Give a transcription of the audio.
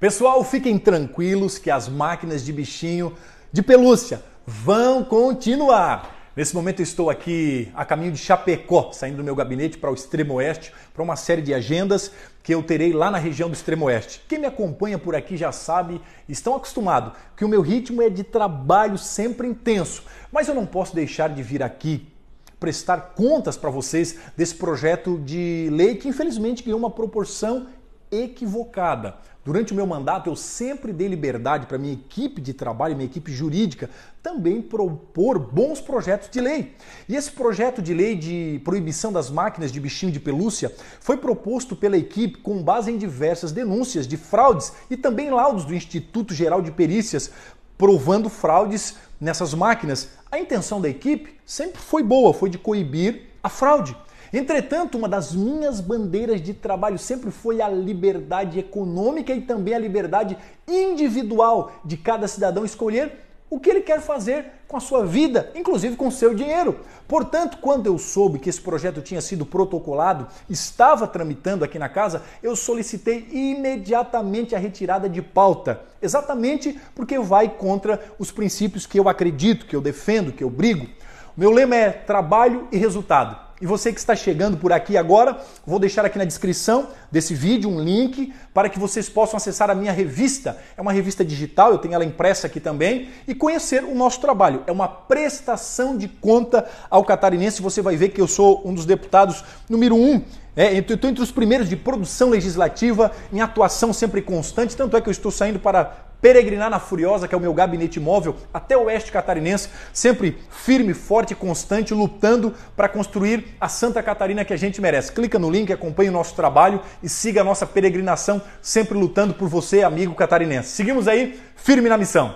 Pessoal, fiquem tranquilos que as máquinas de bichinho de pelúcia vão continuar. Nesse momento estou aqui a caminho de Chapecó, saindo do meu gabinete para o extremo oeste, para uma série de agendas que eu terei lá na região do extremo oeste. Quem me acompanha por aqui já sabe, estão acostumados que o meu ritmo é de trabalho sempre intenso, mas eu não posso deixar de vir aqui prestar contas para vocês desse projeto de lei que infelizmente ganhou uma proporção equivocada. Durante o meu mandato, eu sempre dei liberdade para minha equipe de trabalho, minha equipe jurídica, também propor bons projetos de lei. E esse projeto de lei de proibição das máquinas de bichinho de pelúcia foi proposto pela equipe com base em diversas denúncias de fraudes e também laudos do Instituto Geral de Perícias provando fraudes nessas máquinas. A intenção da equipe sempre foi boa, foi de coibir a fraude. Entretanto, uma das minhas bandeiras de trabalho sempre foi a liberdade econômica e também a liberdade individual de cada cidadão escolher o que ele quer fazer com a sua vida, inclusive com o seu dinheiro. Portanto, quando eu soube que esse projeto tinha sido protocolado, estava tramitando aqui na casa, eu solicitei imediatamente a retirada de pauta, exatamente porque vai contra os princípios que eu acredito, que eu defendo, que eu brigo. Meu lema é trabalho e resultado. E você que está chegando por aqui agora, vou deixar aqui na descrição desse vídeo um link para que vocês possam acessar a minha revista. É uma revista digital, eu tenho ela impressa aqui também, e conhecer o nosso trabalho. É uma prestação de conta ao catarinense. Você vai ver que eu sou um dos deputados número um é, estou entre os primeiros de produção legislativa, em atuação sempre constante, tanto é que eu estou saindo para peregrinar na Furiosa, que é o meu gabinete móvel, até o oeste catarinense, sempre firme, forte constante, lutando para construir a Santa Catarina que a gente merece. Clica no link, acompanhe o nosso trabalho e siga a nossa peregrinação, sempre lutando por você, amigo catarinense. Seguimos aí, firme na missão.